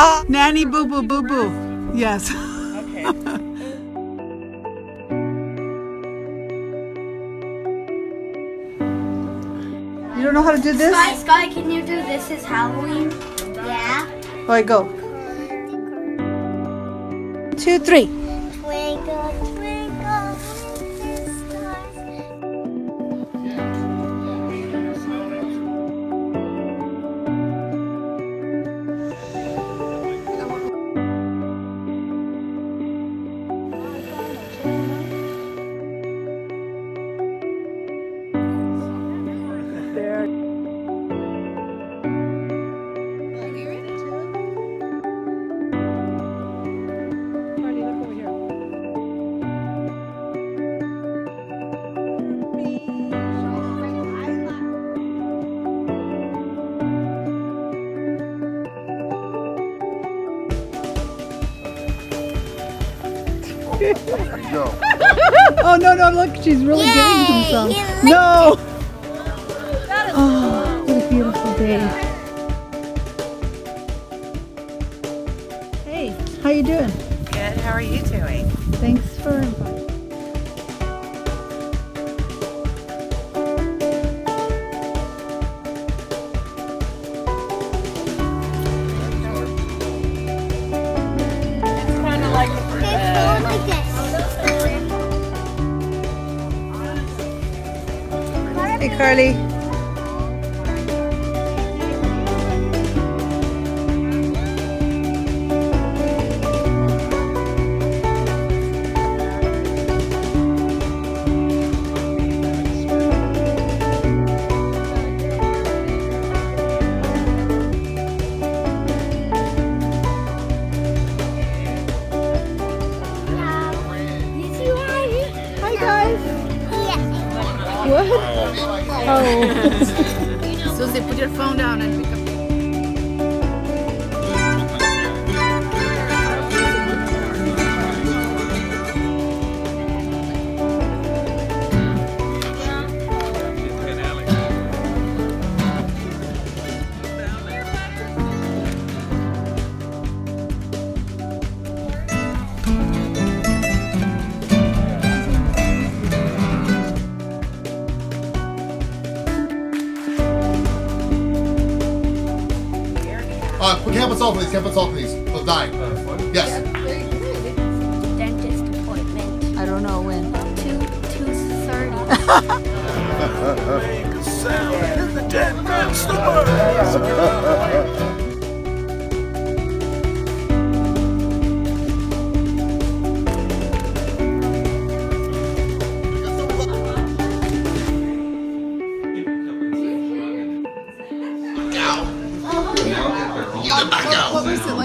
Ah, nanny boo boo boo boo. Yes. Okay. You don't know how to do this? Sky, Sky, can you do this is Halloween? Yeah. All right, go. Two, three. Go. Oh no no! Look, she's really giving him some. he No. Oh, what a beautiful day. Hey, how you doing? Good. How are you doing? Thanks for inviting. Kind Hey, Carly. Guys. What? Oh. oh. Susie, put your phone down and pick up. Uh, put camp salt, please. Camp salt, please. Oh, die. Yes. Dentist appointment. I don't know when. Two two thirty. Make a sound in the dead man's stomach. I What, what was it